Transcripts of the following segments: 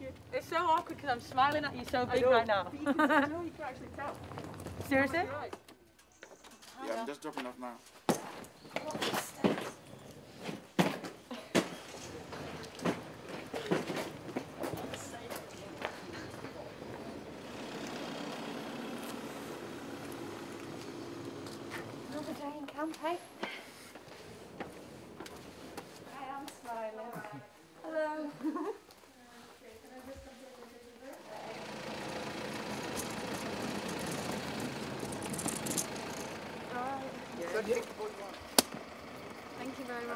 you. It's so awkward because I'm smiling at you so big right now. But you can, no, you can actually tell. Seriously? Right. Yeah, I'm just dropping off now. Another day in camp, eh? I am smiling. Hello. So take what you want.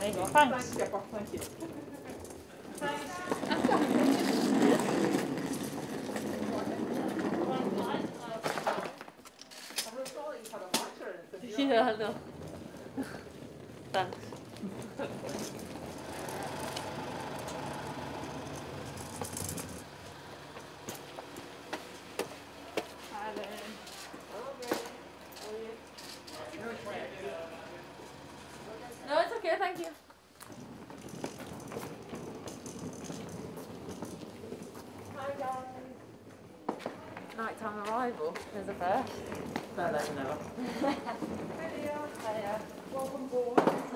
Ei, não ó, faz. Yeah, no. Thanks. okay, thank you. Hi guys. Nighttime arrival is a first. Better than ever. Hiya. Hiya. Welcome board.